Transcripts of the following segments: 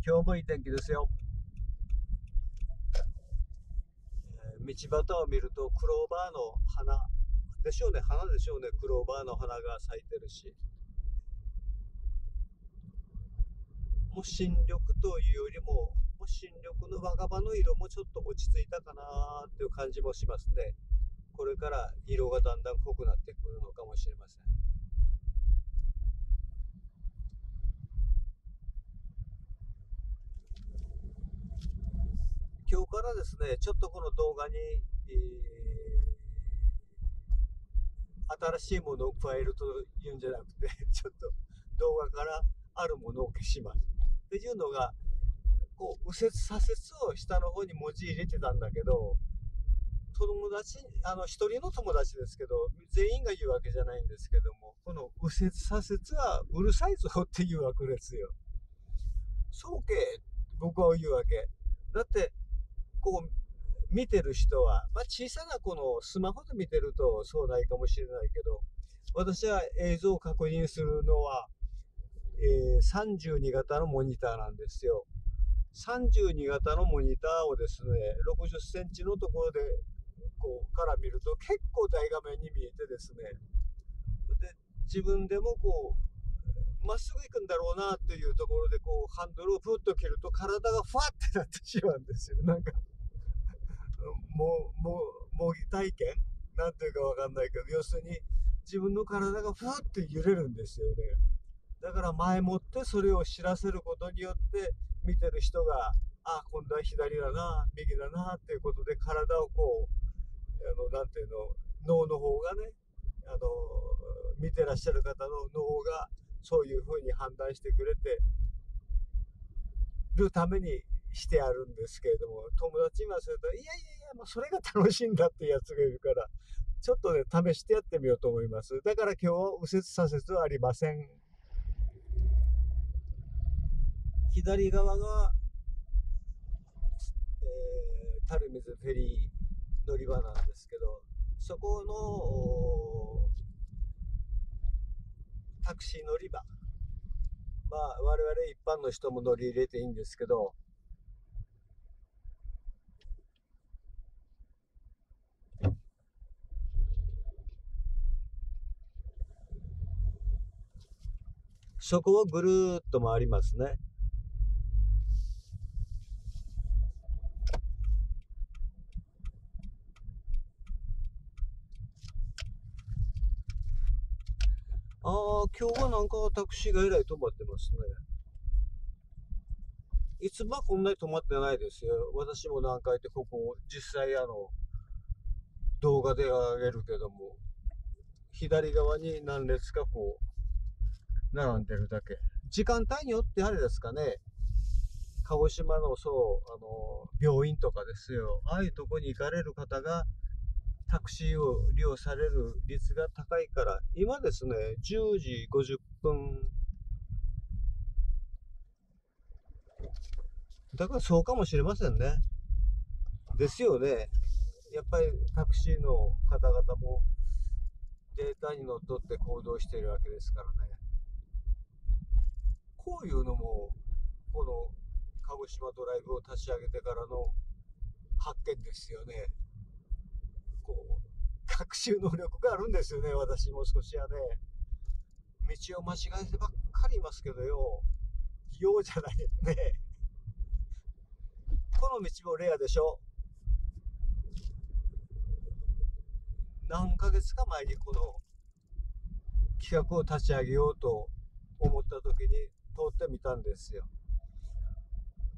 今日もいい天気ですよ。えー道端を見るとクローバーの花でしょうね、花でしょうね、クローバーの花が咲いてるし。もう新緑というよりも、もう新緑の若葉の色もちょっと落ち着いたかなっていう感じもしますね。これから色がだんだん濃くなってくるのかもしれません。今日からですね、ちょっとこの動画に、えー新しいものを加えるというんじゃなくて、ちょっと動画からあるものを消します。っていうのが、こう、右折左折を下の方に文字入れてたんだけど、友達、あの、一人の友達ですけど、全員が言うわけじゃないんですけども、この右折左折はうるさいぞっていうわけですよ。そうけ、僕は言うわけ。だって、こう、見てる人は、まあ、小さなこのスマホで見てるとそうないかもしれないけど、私は映像を確認するのは、えー32型のモニターなんですよ。32型のモニターをですね、60センチのところで、こう、から見ると結構大画面に見えてですね、で、自分でもこう、まっすぐ行くんだろうなっていうところで、こう、ハンドルをふっと切ると体がふわってなってしまうんですよ。なんか、もう、もう、模擬体験？なんていうかわかんないけど、要するに自分の体がふわって揺れるんですよね。だから前もってそれを知らせることによって見てる人が、あ、今度は左だな、右だなっていうことで体をこう、あの、なんていうの、脳の方がね、あの、見てらっしゃる方の脳がそういうふうに判断してくれてるためにしてあるんですけれども、友達にはすると、いやいやいや、もうそれが楽しいんだってやつがいるから、ちょっとね、試してやってみようと思います。だから今日は右折左折はありません。左側が、えー、垂水フェリー乗り場なんですけど、そこのタクシー乗り場。まあ、我々一般の人も乗り入れていいんですけど、そこをぐるっと回りますね。ああ、今日はなんかタクシーがえらい止まってますね。いつもはこんなに止まってないですよ。私も何回ってここ、実際あの、動画で上げるけども、左側に何列かこう、並んでるだけ。時間帯によってあれですかね、鹿児島のそう、あの、病院とかですよ。ああいうとこに行かれる方が、タクシーを利用される率が高いから、今ですね、10時50分。だからそうかもしれませんね。ですよね。やっぱりタクシーの方々もデータにのっとって行動しているわけですからね。こういうのも、この鹿児島ドライブを立ち上げてからの発見ですよね。こう、学習能力があるんですよね、私も少しはね。道を間違えてばっかりいますけどよ。ようじゃないね。この道もレアでしょ。何ヶ月か前にこの企画を立ち上げようと思った時に通ってみたんですよ。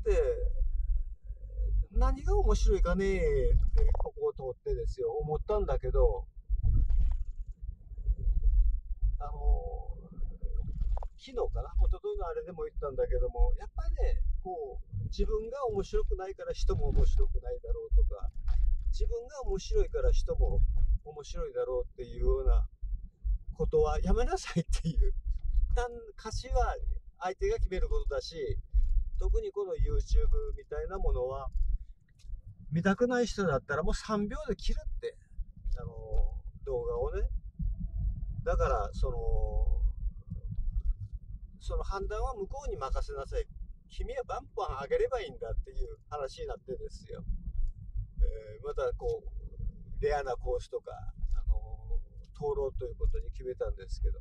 で、何が面白いかねってここを通ってですよ。思ったんだけどあの昨日かな？一昨日のあれでも言ったんだけどもやっぱりねこう自分が面白くないから人も面白くないだろうとか自分が面白いから人も面白いだろうっていうようなことはやめなさいっていう一旦歌詞は相手が決めることだし特にこの YouTube みたいなものは見たくない人だったらもう3秒で切るって、あの動画をね。だから、その、その判断は向こうに任せなさい。君はバンバン上げればいいんだっていう話になってですよ。えー、またこう、レアなコースとか、あの、通ろうということに決めたんですけど、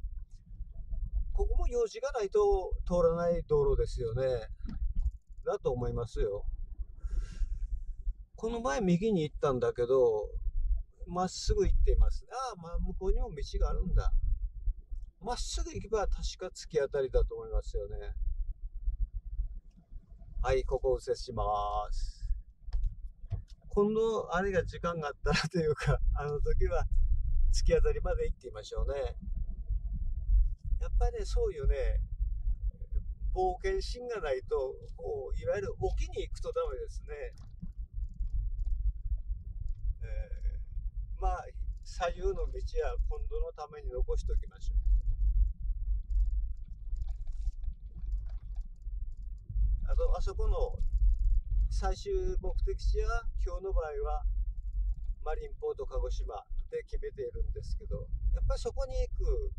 ここも用事がないと通らない道路ですよね。だと思いますよ。この前右に行ったんだけど、まっすぐ行っています。ああ、まあ、向こうにも道があるんだ。まっすぐ行けば確か突き当たりだと思いますよね。はい、ここ右折します。今度、あれが時間があったらというか、あの時は突き当たりまで行ってみましょうね。やっぱりね、そういうね、冒険心がないと、こういわゆる沖に行くとダメですね。えー、まあ、左右の道は今度のために残しておきましょう。あと、あそこの最終目的地は、今日の場合は、マリンポート鹿児島で決めているんですけど、やっぱりそこに行く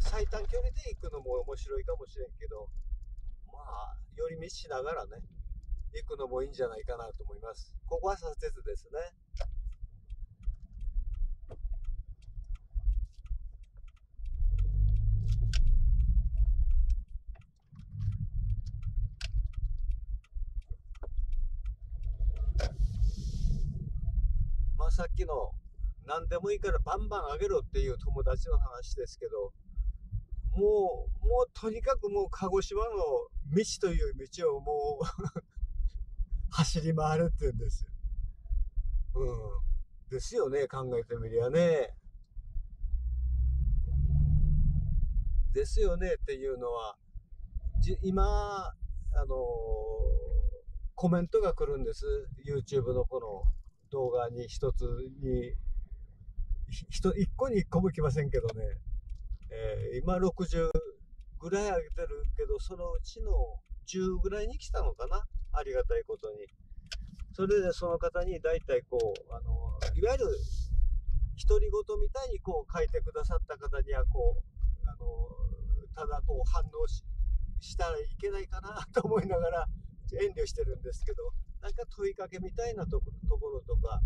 最短距離で行くのも面白いかもしれんけど、まあ、寄り道しながらね、行くのもいいんじゃないかなと思います。ここは左折ですね。まあさっきの何でもいいからバンバン上げろっていう友達の話ですけど、もう、もうとにかくもう鹿児島の道という道をもう 走り回るって言うんですよ。うん。ですよね、考えてみりゃね。ですよねっていうのは、じ今、あのー、コメントが来るんです。YouTube のこの動画に一つに、一個に一個も来ませんけどね。えー、今60ぐらい上げてるけど、そのうちの10ぐらいに来たのかな？ありがたいことに。それでその方に大体こう、あの、いわゆる独り言みたいにこう書いてくださった方にはこう、あの、ただこう反応ししたらいけないかなと思いながら遠慮してるんですけど、なんか問いかけみたいなところとか、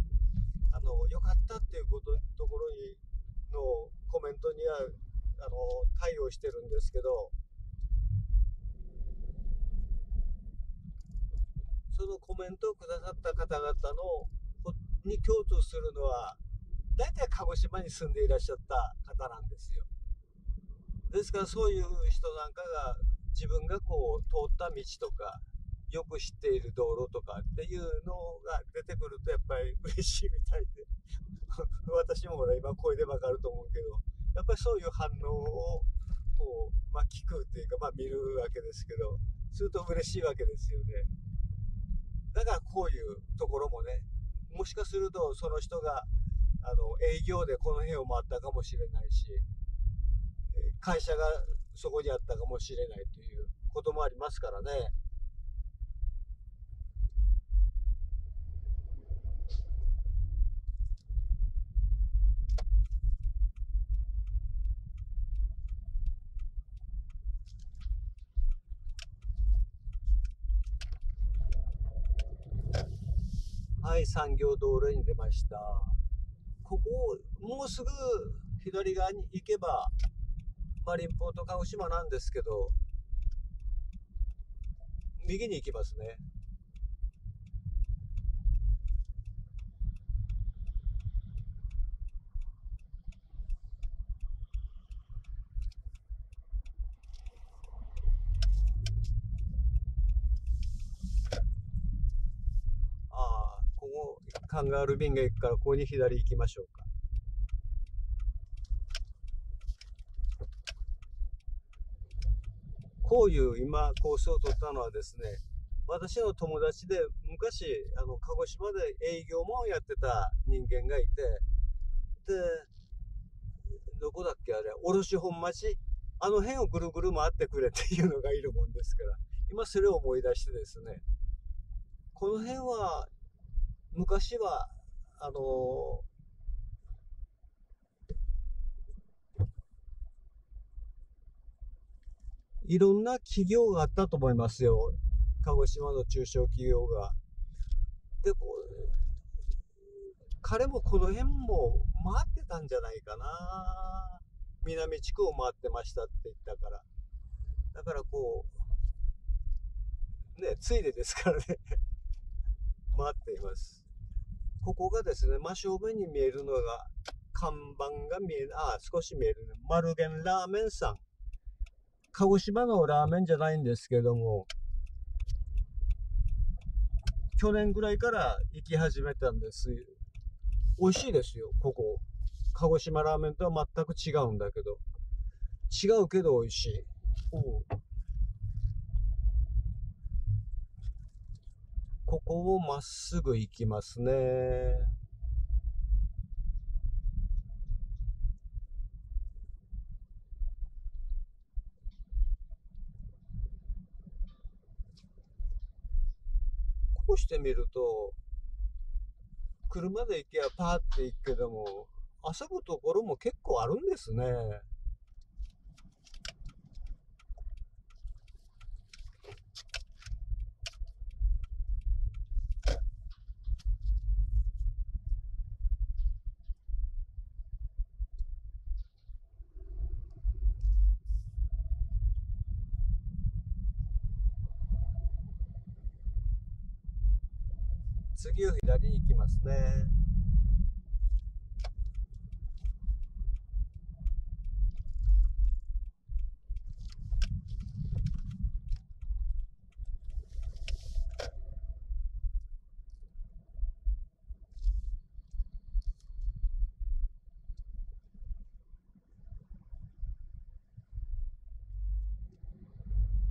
あの、良かったっていうことところにのコメントにはあの対応してるんですけどそのコメントをくださった方々のに共通するのは大体鹿児島に住んでいらっしゃった方なんですよ。ですからそういう人なんかが自分がこう通った道とかよく知っている道路とかっていうのが出てくるとやっぱり嬉しいみたいで。私もほら今声でわかると思うけど。やっぱりそういう反応をこう、まあ、聞くっていうか、まあ、見るわけですけどすると嬉しいわけですよね。だからこういうところもねもしかするとその人があの営業でこの辺を回ったかもしれないし会社がそこにあったかもしれないということもありますからね。はい産業道路に出ました。ここもうすぐ左側に行けばマリンポと鹿児島なんですけど右に行きますね。ンガール便が行くから、ここに左行きましょうか。こういう今、コースを取ったのはですね、私の友達で昔、あの、鹿児島で営業もやってた人間がいて、で、どこだっけあれ、卸本町？あの辺をぐるぐる回ってくれっていうのがいるもんですから、今それを思い出してですね、この辺は昔は、あの、いろんな企業があったと思いますよ。鹿児島の中小企業が。で、こ、彼もこの辺も回ってたんじゃないかな。南地区を回ってましたって言ったから。だからこう、ね、ついでですからね 回っています。ここがですね、真正面に見えるのが、看板が見える、あ、少し見えるね。丸源ラーメンさん。鹿児島のラーメンじゃないんですけども、去年ぐらいから行き始めたんです。美味しいですよ、ここ。鹿児島ラーメンとは全く違うんだけど。違うけど美味しい。おここをまっすぐ行きますね。こうしてみると、車で行けばパーって行くけども、遊ぶところも結構あるんですね。次を左に行きますね。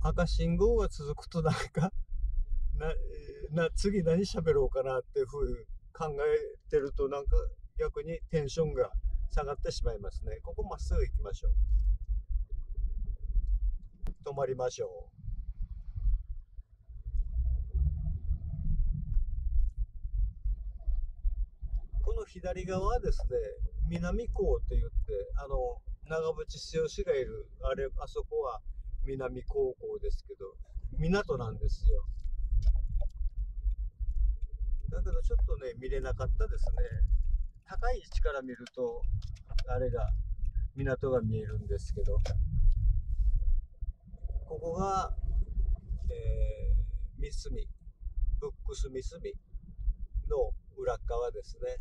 赤信号が続くとなんかな、な、次何喋ろうかなっていうふうに考えてるとなんか逆にテンションが下がってしまいますね。ここまっすぐ行きましょう。止まりましょう。この左側はですね、南港って言って、あの、長渕剛がいる、あれ、あそこは南高校ですけど、港なんですよ。だけどちょっとね、見れなかったですね。高い位置から見ると、あれが、港が見えるんですけど、ここが、えー、三隅、ブックス三隅の裏側ですね。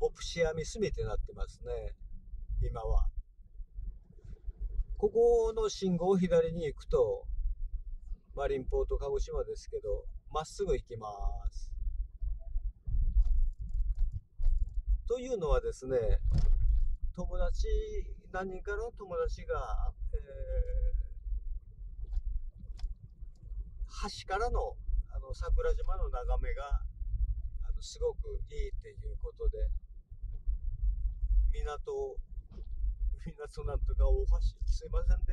オプシア三隅ってなってますね、今は。ここの信号を左に行くと、マリンポート鹿児島ですけど、まっすぐ行きます。というのはですね、友達、何人かの友達が、えー、橋からのあの桜島の眺めがあのすごくいいっていうことで、港、港なんとか大橋、すいませんで、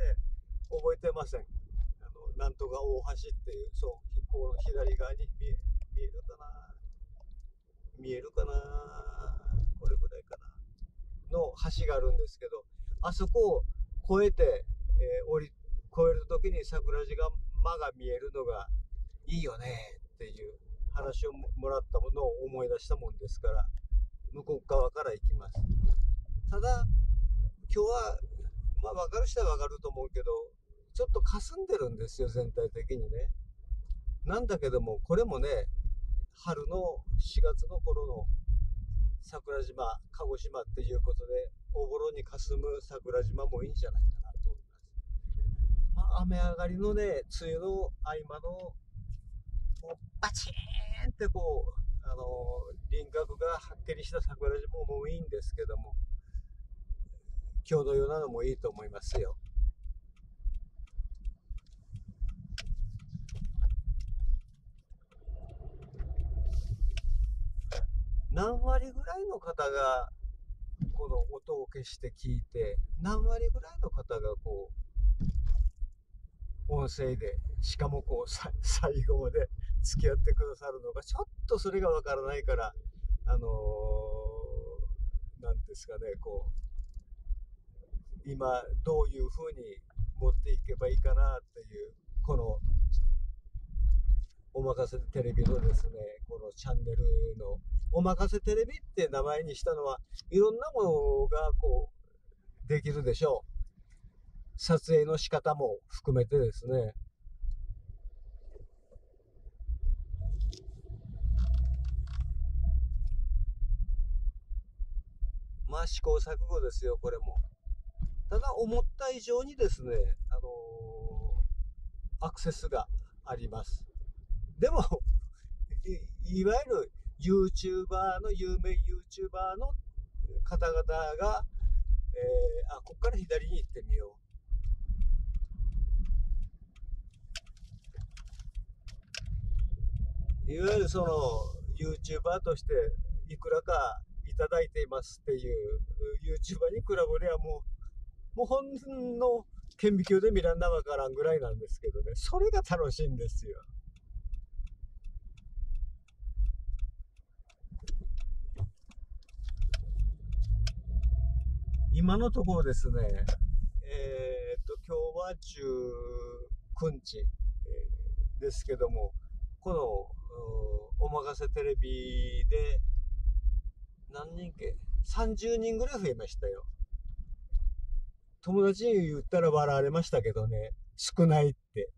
覚えてません。なんとか大橋っていう、そう、この左側に見え見えるかな。見えるかな。これぐらいかな。の橋があるんですけど、あそこを越えて、えー、降り、越えるときに桜島が見えるのがいいよねっていう話をもらったものを思い出したもんですから、向こう側から行きます。ただ、今日は、まあ分かる人は分かると思うけど、ちょっと霞んでるんですよ、全体的にね。なんだけども、これもね、春の4月の頃の桜島、鹿児島っていうことで、おぼろに霞む桜島もいいんじゃないかなと思います。まあ、雨上がりのね、梅雨の合間の、バチーンってこう、あの輪郭がはっきりした桜島もいいんですけども、今日のようなのもいいと思いますよ。何割ぐらいの方がこの音を消して聞いて何割ぐらいの方がこう音声でしかもこう最後まで 付き合ってくださるのかちょっとそれがわからないからあの何ー、ですかねこう今どういうふうに持っていけばいいかなっていうこのおまかせテレビのですねこのチャンネルのおまかせテレビって名前にしたのはいろんなものがこうできるでしょう。撮影の仕方も含めてですね。まあ試行錯誤ですよこれも。ただ思った以上にですねあのー、アクセスがあります。でもい、いわゆる YouTuber の、有名 YouTuber の方々が、えー、あ、こっから左に行ってみよう。いわゆるその YouTuber としていくらかいただいていますっていう YouTuber に比べればもう、もうほんの顕微鏡で見らんなわからんぐらいなんですけどね、それが楽しいんですよ。今のところですね、えー、っと、今日は19日、ですけども、このおまかせテレビで何人け ?30 人ぐらい増えましたよ。友達に言ったら笑われましたけどね、少ないって。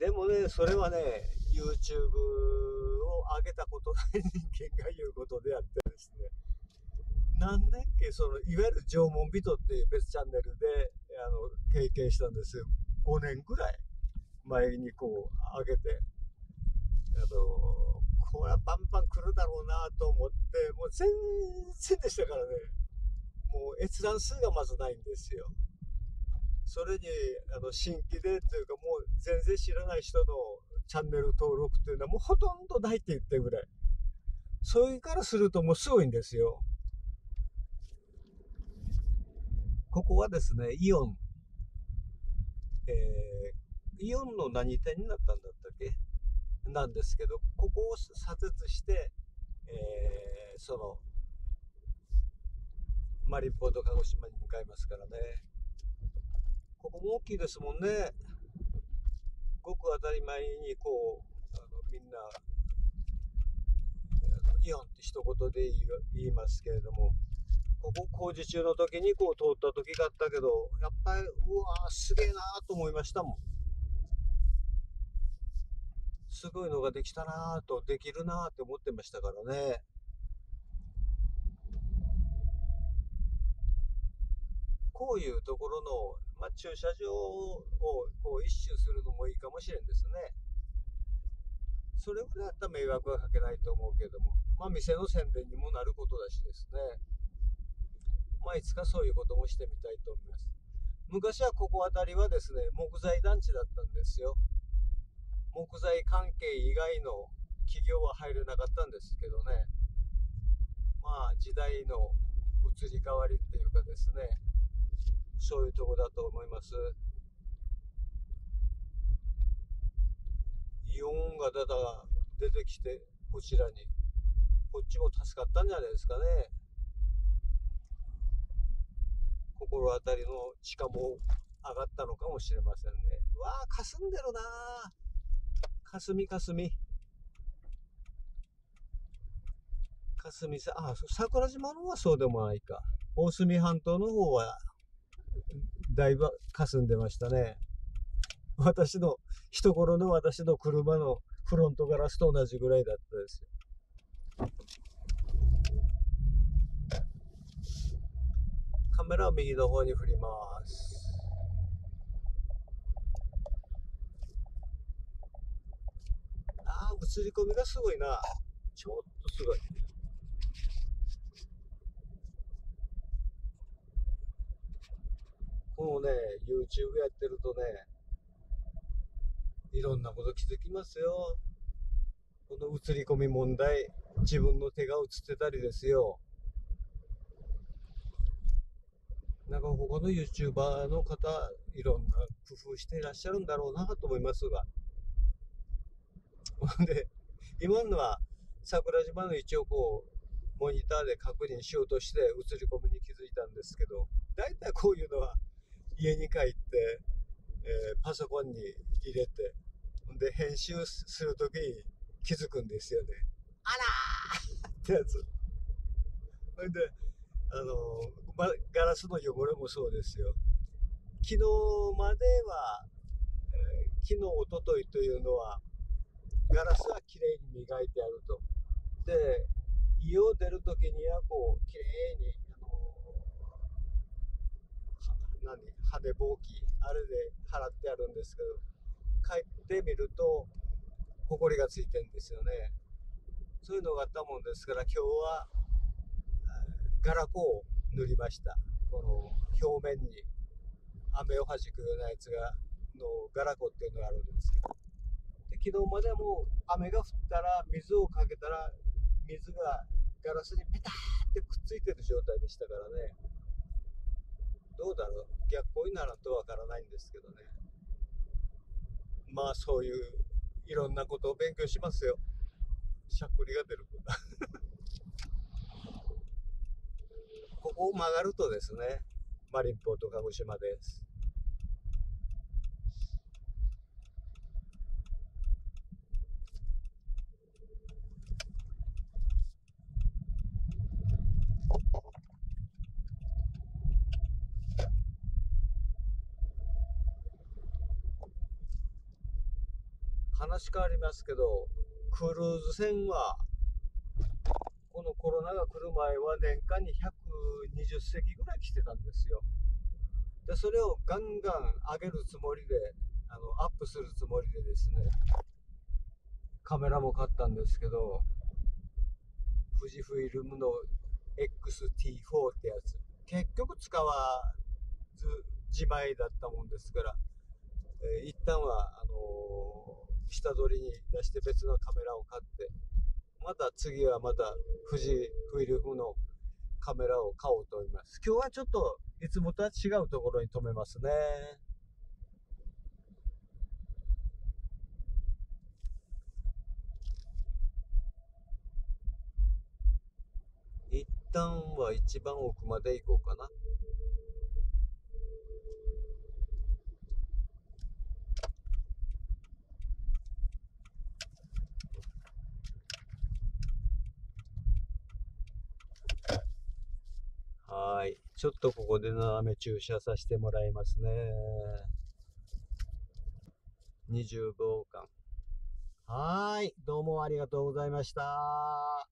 でもね、それはね、YouTube 上げたことない人間が言うことであってですね、何年けその、いわゆる縄文人っていう別チャンネルで、あの、経験したんですよ。5年ぐらい前にこう、上げて、あの、これはバンバン来るだろうなと思って、もう全然でしたからね、もう閲覧数がまずないんですよ。それに、あの、新規でというか、もう全然知らない人のチャンネル登録っていうのはもうほとんどないって言ってるぐらい。それからするともうすごいんですよ。ここはですね、イオン。えー、イオンの何店になったんだったっけ？なんですけど、ここを左折して、えー、その、マリンポート鹿児島に向かいますからね。ここも大きいですもんね。ごく当たり前にこうあのみんなイオンって一言で言いますけれどもここ工事中の時にこう通った時があったけどやっぱりうわすげえなーと思いましたもん。すごいのができたなーとできるなーって思ってましたからね。こういうところのまあ、駐車場をこう一周するのもいいかもしれんですね。それぐらいだったら迷惑はかけないと思うけども、まあ、店の宣伝にもなることだしですね。まあ、いつかそういうこともしてみたいと思います。昔はここ辺りはですね、木材団地だったんですよ。木材関係以外の企業は入れなかったんですけどね。まあ、時代の移り変わりっていうかですね、そういうとこだと思います。イオンがだだ出てきて、こちらに。こっちも助かったんじゃないですかね。心当たりの地価も上がったのかもしれませんね。わあ、霞んでるな霞霞。霞さ、あ、桜島の方はそうでもないか。大隅半島の方はだいぶ霞んでましたね。私の、人頃の私の車のフロントガラスと同じぐらいだったですよ。カメラを右の方に振ります。ああ、映り込みがすごいな。ちょっとすごい。このね、YouTube やってるとね、いろんなこと気づきますよ。この映り込み問題、自分の手が映ってたりですよ。なんかここの YouTuber の方、いろんな工夫していらっしゃるんだろうなと思いますが。ほんで、今のは桜島の一応こう、モニターで確認しようとして映り込みに気づいたんですけど、大体こういうのは家に帰って、えーパソコンに入れて、で、編集するときに気づくんですよね。あらーってやつ。ほんで、あのーま、ガラスの汚れもそうですよ。昨日までは、えー昨日、おとといというのは、ガラスはきれいに磨いてあると。で、家を出るときには、こう、きれいに、あのーは何、羽でぼうき、あれで払ってあるんですけど、帰ってみると、ほこりがついてんですよね。そういうのがあったもんですから、今日は、ガラコを塗りました。この表面に、雨を弾くようなやつが、のガラコっていうのがあるんですけど。で昨日までも雨が降ったら、水をかけたら、水がガラスにペターってくっついてる状態でしたからね。どうだろう？逆光にならんとわからないんですけどね。まあそういういろんなことを勉強しますよ。しゃっくりが出るこ。ここを曲がるとですね、マリンポート鹿児島です。話変わりますけど、クルーズ船は、このコロナが来る前は年間に120隻ぐらい来てたんですよ。で、それをガンガン上げるつもりで、あの、アップするつもりでですね、カメラも買ったんですけど、富士フイルムの XT4 ってやつ、結局使わず自前だったもんですから、えー一旦は、あのー下取りに出して別のカメラを買って、また次はまた富士フイルムのカメラを買おうと思います。今日はちょっといつもとは違うところに止めますね。一旦は一番奥まで行こうかな。はーい。ちょっとここで斜め駐車させてもらいますね。20秒間。はーい。どうもありがとうございました。